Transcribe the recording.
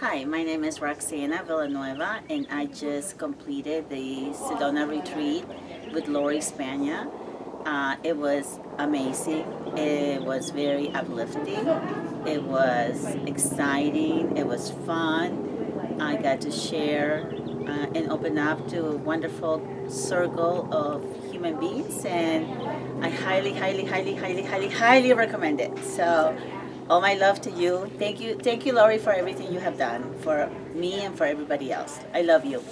Hi, my name is Roxana Villanueva, and I just completed the Sedona retreat with Lori Spagna. Uh, it was amazing. It was very uplifting. It was exciting. It was fun. I got to share uh, and open up to a wonderful circle of human beings, and I highly, highly, highly, highly, highly, highly recommend it. So. All my love to you. Thank you, thank you, Lori, for everything you have done for me and for everybody else. I love you.